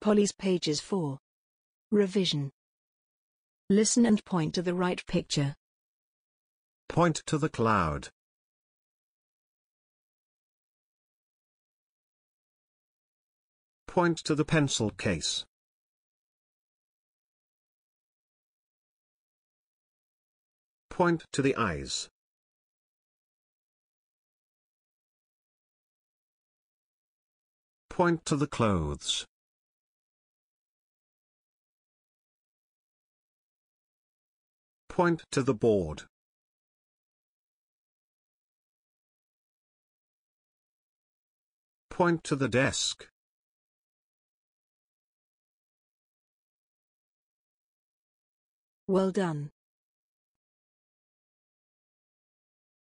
Polly's pages 4. Revision. Listen and point to the right picture. Point to the cloud. Point to the pencil case. Point to the eyes. Point to the clothes. Point to the board. Point to the desk. Well done.